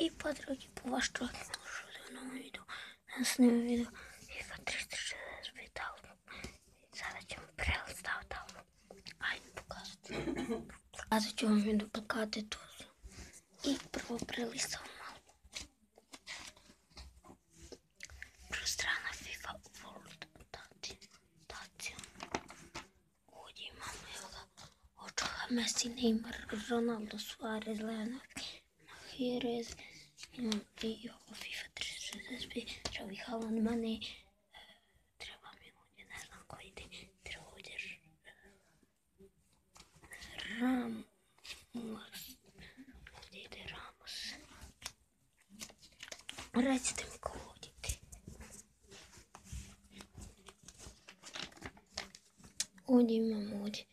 І подруги по ваш що в новому відео. Я сниму відео FIFA 360 вітал. Зараз чому прилистав там. Ай, не показувати. А за чому він плакати тут. І прилистав мало. Пространа FIFA World Таті. Таті. Оді, мамила. Очага Месі, Неймар, Роналдо, Суарес, Леонард, Pires, imam i ovo FIFA 365, Žavi Haaland, Mane, e, treba mi ovdje, ne znam ko ide, treba ovdje Ramos, ovdje ide Ramos. Recite mi ko ovdje ide. Ovdje imamo ovdje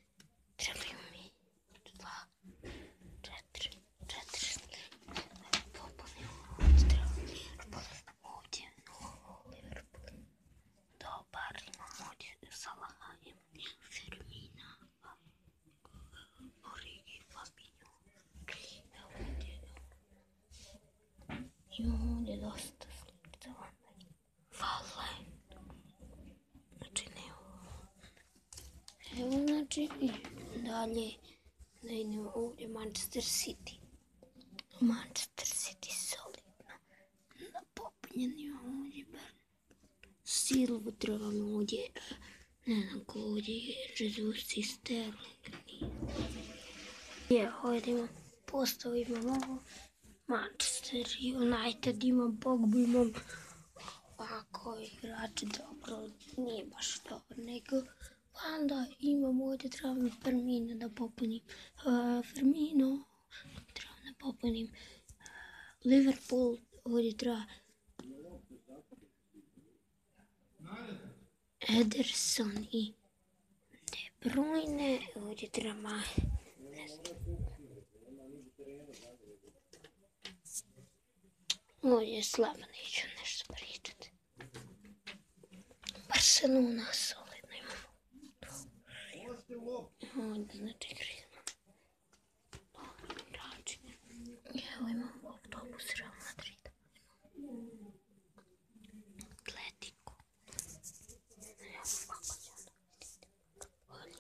yastıklıkta vallahi. Vallahi. Acınıyor. Evo znači dalje da idemo ovdje Manchester City. Manchester City solidno. Napopunjen je ovdje bar. Silvu trebamo ovdje. Ne znam ko ovdje je. Jesus i Sterling. Je, hojdemo. Postavimo ovo. Manchester United ima Pogba, imam ovako igrače dobro, nije baš dobro, nego pa onda imam ovdje trebam Fermina da popunim. Eh, uh, Fermino trebam da popunim. Uh, Liverpool ovdje treba Ederson i De Bruyne, ovdje treba ne znam. Imamo. Ovdje znači Griezmann. Dobri igrači. Evo imamo autobus Real Madrid. Atletico. Evo kako će onda vidjeti. Bolje.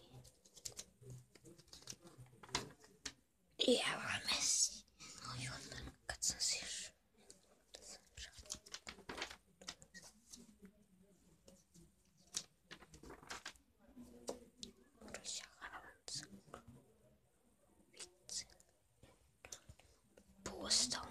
I evo ga Messi. Oj, onda kad した。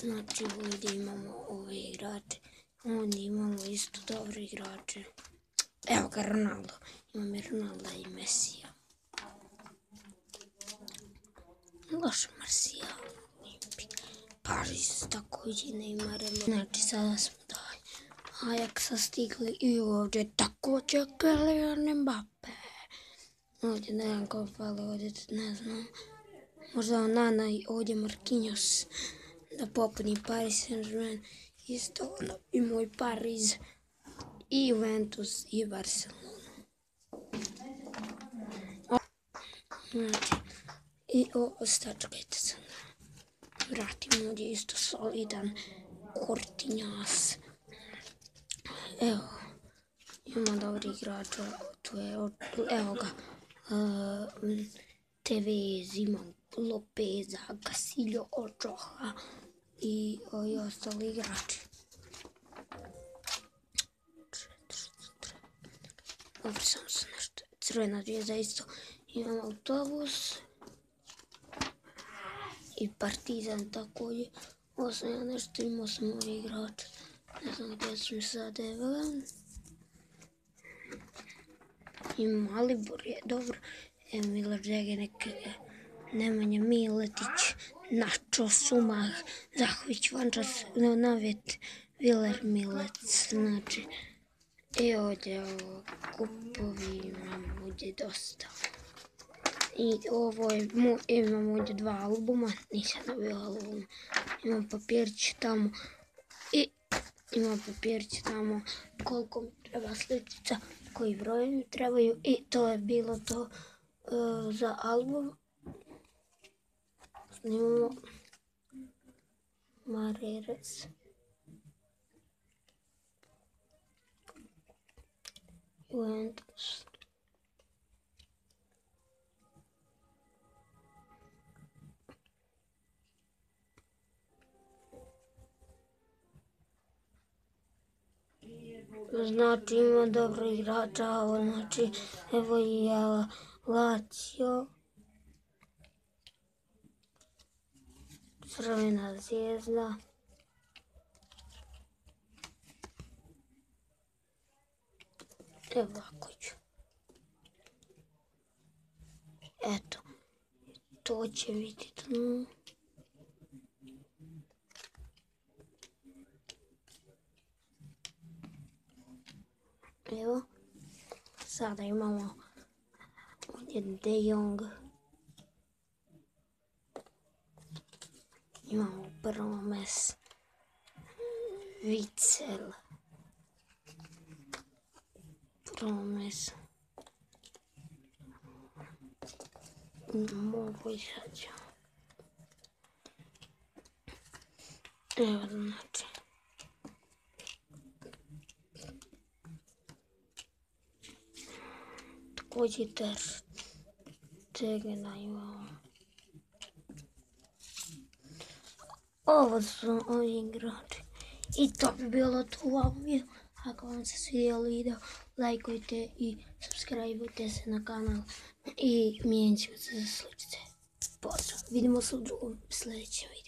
Znači ovdje imamo ove igrače. Ovdje imamo isto dobre igrače. Evo ga Ronaldo. Imamo i Ronalda i Mesija. Loš Marsijal. Pariz također Neymarem. Znači sada smo dalje. Ajaxa stigli i ovdje također Kylian Mbappe. Ovdje ne znam ko fali, ovdje ne znam. Možda Onana i ovdje Marquinhos da popuni Paris Saint-Germain. Isto ono i moj Pariz i Juventus i Barcelona. Znači, i ovo stačkajte se. Vratimo ovdje isto solidan Kortinjas. Evo, ima dobri igrača, tu je, evo ga, uh, Tevez, ima Lopeza, Casillo, Ochoa i, i ostali igrači. Dobro, sam se nešto, crvena zvijezda isto, imam autobus i partizan također. Ovo sam ja nešto imao sam ove igrače. Ne znam gdje sam sad, evo. I Malibor je dobro. Emila Džege neke Nemanja Miletić, Načo Sumah, Zahović Vančas, Novjet, Viler Milec, znači i ovdje ovo, kupovi imamo ovdje dosta. I ovo je, mu, imam ovdje dva albuma, nisam dobio album. Imam papirić tamo i imam papirić tamo koliko mi treba sličica, koji broj mi trebaju i to je bilo to e, za album. Snimamo Mareres. Juventus. Znači ima dobro igrača, znači evo i Lazio. Crvena zvijezda. Evo ovako ću. Eto, to će biti tu. Evo, sada imamo ovdje De Jong. Imamo prvo mes Vicel. Prvo mes. Mogu i sad ću. Evo znači. Također ter imamo. Ovo su ovi igrači. I to bi bilo to u ovom videu. Ako vam se svidio video, lajkujte i subscribeujte se na kanal. I mijenit ćemo se za sličice. Pozdrav. Vidimo se u drugom sljedećem videu.